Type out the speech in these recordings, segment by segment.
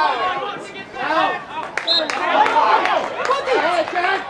Out! Out! What the hell, Jack?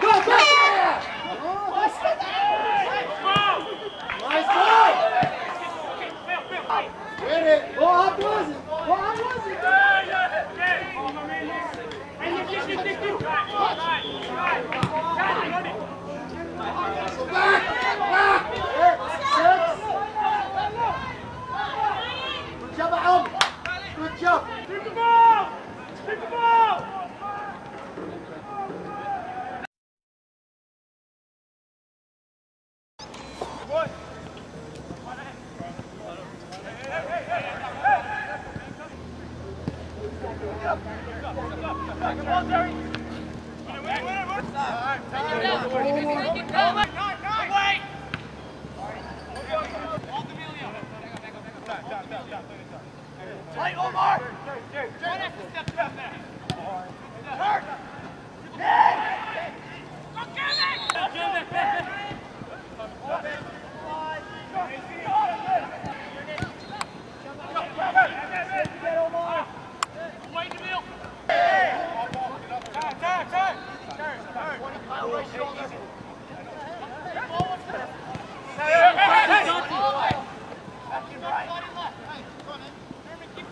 Play Omar! Jay, Jay, Jay, step back there.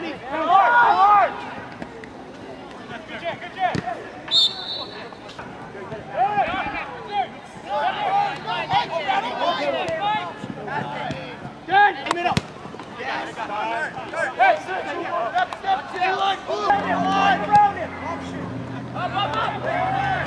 Johnny. Good hard, hard. Good jet, good jet. Up, up, up!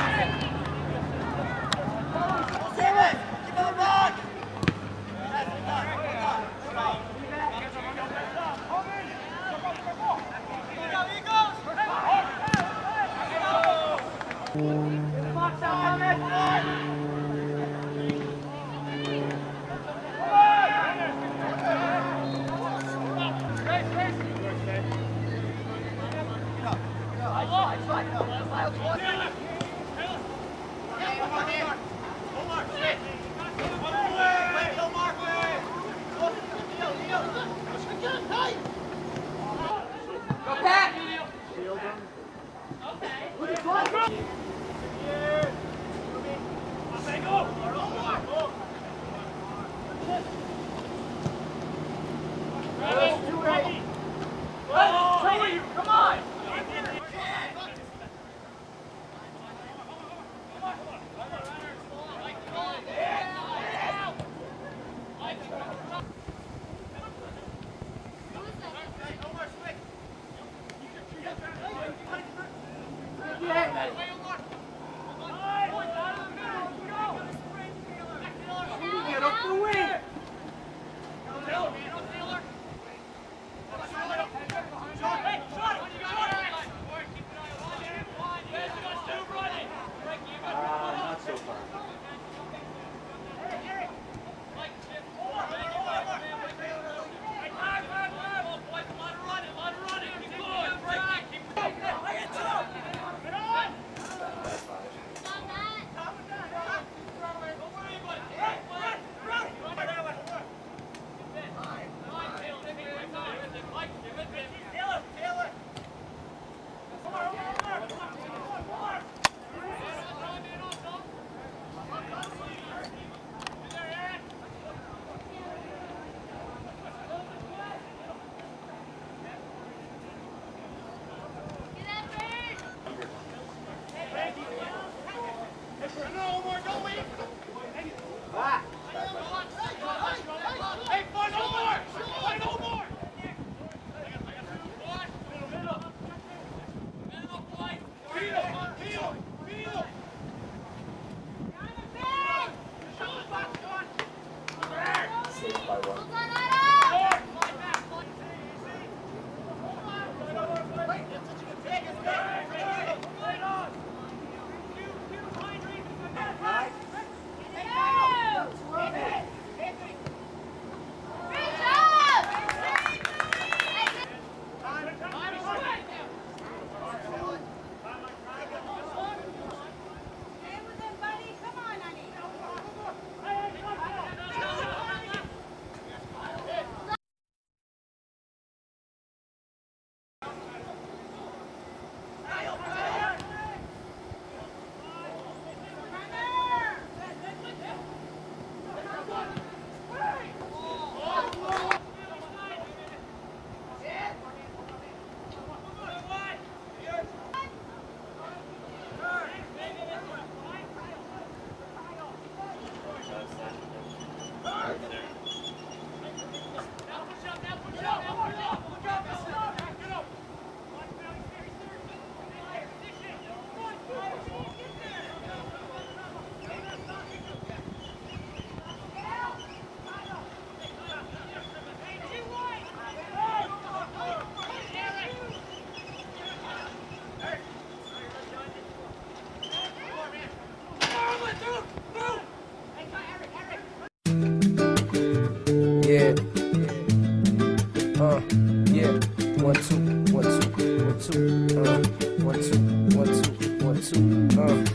Merhaba. by one. uh, yeah. One two, one two, one two, uh, one two, one two, one two, uh.